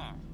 car.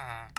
Ah.